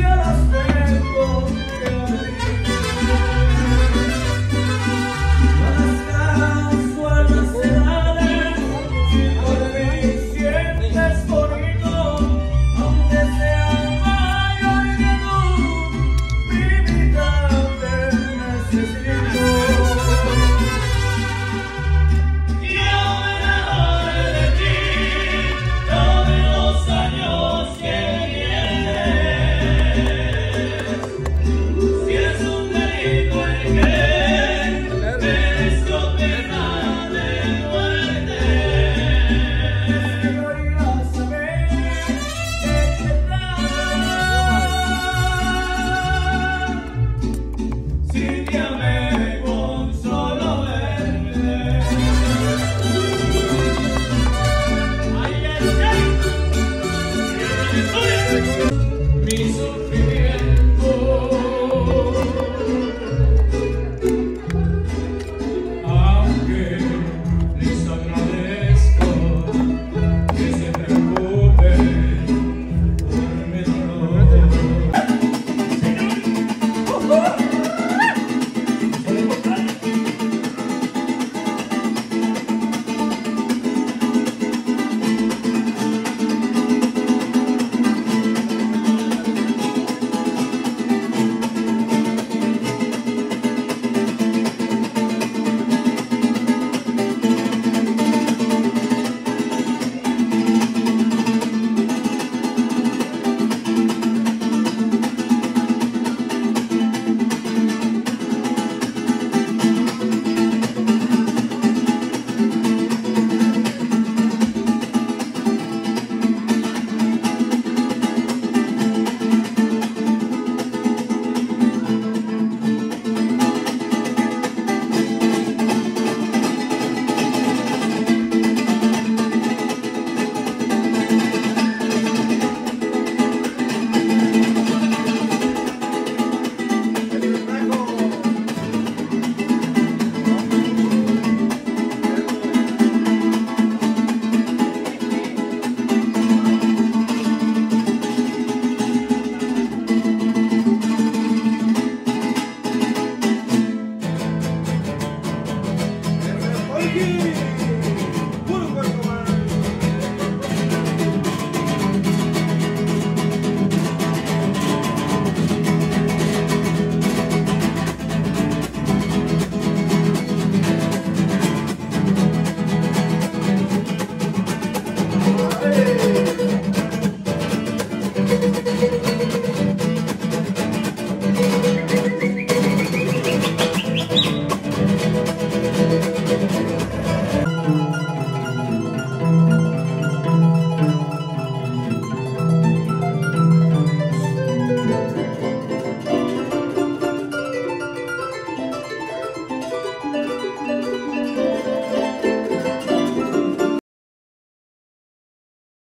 y las tengo que abrir.